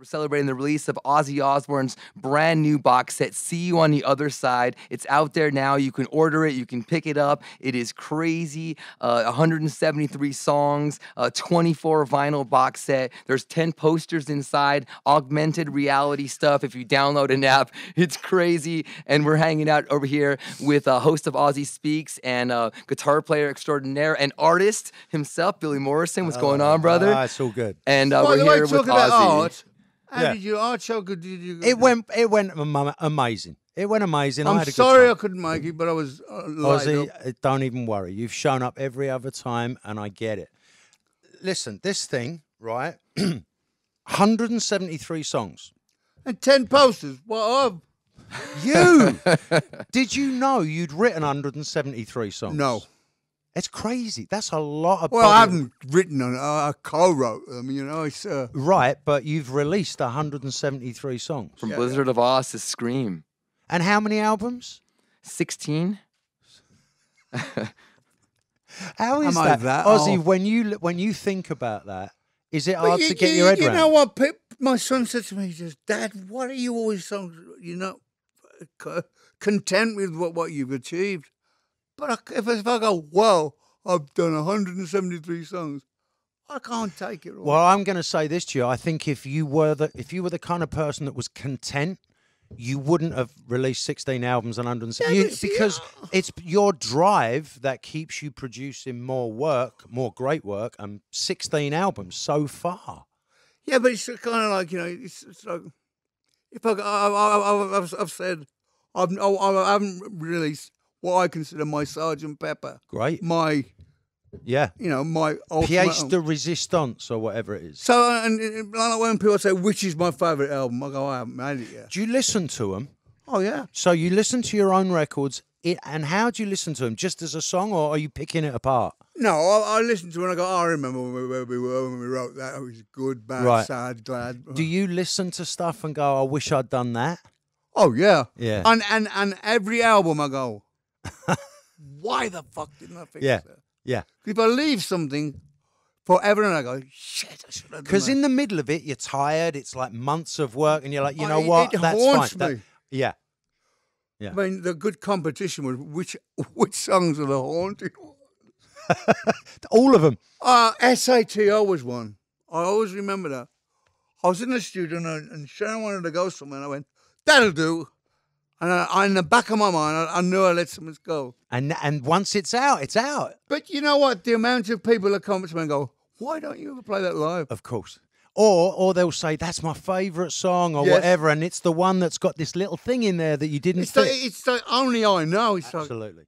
We're celebrating the release of Ozzy Osbourne's brand new box set, See You on the Other Side. It's out there now. You can order it, you can pick it up. It is crazy. Uh, 173 songs, a 24 vinyl box set. There's 10 posters inside, augmented reality stuff. If you download an app, it's crazy. And we're hanging out over here with a host of Ozzy Speaks and a guitar player extraordinaire and artist himself, Billy Morrison. What's going on, brother? Ah, so good. and uh, By we're here with talking Ozzy. How Yeah. did you art show? Good did you? It went. It went ama- amazing. It went amazing. I I'm had sorry I couldn't make it, but I was uh, Ozzy, uh, don't even worry. You've shown up every other time, and I get it. Listen, this thing, right? 173 songs. and ten posters. What of? You did you know you'd written 173 songs? No. It's crazy. That's a lot of. Well, I haven't written on. it. I I co-wrote them. You know, it's. Uh, Right, but you've released 173 songs. From Blizzard of Ozz to Scream. And how many albums? 16? How is Am I that, that Ozzy? old? When you when you think about that, is it but hard you, to get you- your head you around? know what? My son said to me, he says, "Dad, what are you always so you know content with what what you've achieved?" But I, if, if I go, "Well, I've done 173 songs," I can't take it all. Well, I'm going to say this to you. I think if you were the if you were the kind of person that was content, you wouldn't have released 16 albums and 100 you, but see, because uh, it's your drive that keeps you producing more work, more great work, and 16 albums so far. Yeah, but it's kind of like you know, it's, it's like if I, I, I, I've, I've said I've I, I haven't released what I consider my Sergeant Pepper, Great, my yeah. you know my ultimate. Pièce de résistance or whatever it is. So and, and like when people say which is my favourite album, I go I haven't made it yet. Do you listen to them? Oh yeah, So you listen to your own records, it, and how do you listen to them? Just as a song, or are you picking it apart? no, I, I listen to it and I go, oh, I remember when we, where we were when we wrote that. It was good, bad, Right. sad, glad. Do you listen to stuff and go, "I wish I'd done that"? Oh yeah, Yeah. And and and every album I go, why the fuck didn't I fix Yeah. that? Yeah. If I leave something forever and I go, shit, I should have Because in the middle of it, you're tired. It's like months of work, and you're like, you know it- what? it That's haunts fine. That- me. yeah. I mean, the good competition was which which songs are the haunted ones. All of them. Uh, S.A.T.O. was one. I always remember that. I was in the studio and, and Sharon wanted to go somewhere, and I went, that'll do. And I, in the back of my mind, I, I knew I let someone go. And and once it's out, it's out. But you know what? The amount of people that come to me and go, why don't you ever play that live? Of course. Or or they'll say that's my favourite song or Yes. whatever, and it's the one that's got this little thing in there that you didn't It's like, fit. it's like only I know. It's like, Absolutely.